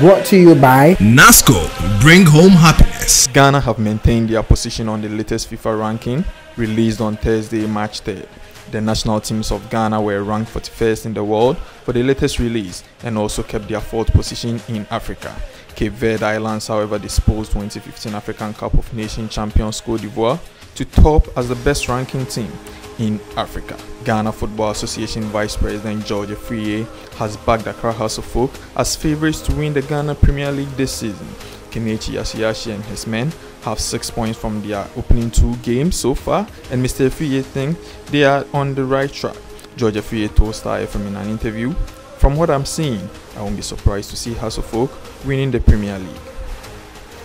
Brought to you by NASCO. Bring home happiness. Ghana have maintained their position on the latest FIFA ranking released on Thursday, March 3rd. The national teams of Ghana were ranked 41st in the world for the latest release and also kept their fourth position in Africa. Cape Verde Islands, however, disposed 2015 African Cup of Nations champions Cote d'Ivoire to top as the best ranking team in Africa. Ghana Football Association Vice President George Afriyie has backed Accra Hearts of Oak as favourites to win the Ghana Premier League this season. Kenichi Yatsuhashi and his men have six points from their opening two games so far, and Mr. Afriyie thinks they are on the right track. George Afriyie told Starr FM in an interview, From what I'm seeing, I won't be surprised to see Hearts of Oak winning the Premier League.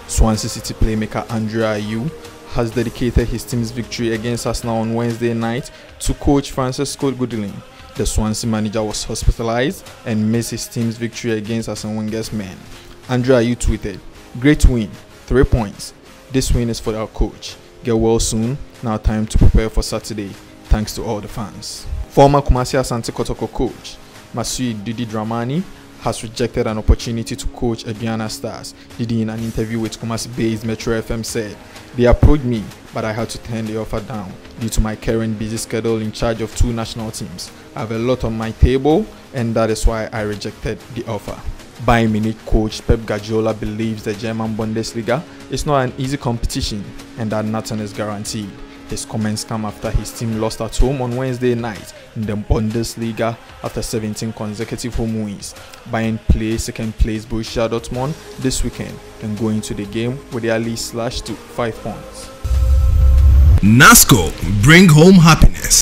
Swansea City playmaker Andre Ayew has dedicated his team's victory against Arsenal on Wednesday night to coach Francesco Guidolin. The Swansea manager was hospitalized and missed his team's victory against Arsene Wenger's men. Andre Ayew tweeted, Great win, three points. This win is for our coach. Get well soon. Now time to prepare for Saturday. Thanks to all the fans. Former Kumasi Asante Kotoko coach Masud Didi Dramani has rejected an opportunity to coach Aduana Stars. Didi, in an interview with Kumasi based Metro FM, said, They approached me, but I had to turn the offer down due to my current busy schedule in charge of two national teams. I have a lot on my table, and that is why I rejected the offer. Bayern Munich coach Pep Guardiola believes the German Bundesliga is not an easy competition and that nothing is guaranteed. His comments come after his team lost at home on Wednesday night in the Bundesliga after 17 consecutive home wins. Bayern play second place Borussia Dortmund this weekend and go into the game with their lead slashed to 5 points. NASCO. Bring home happiness.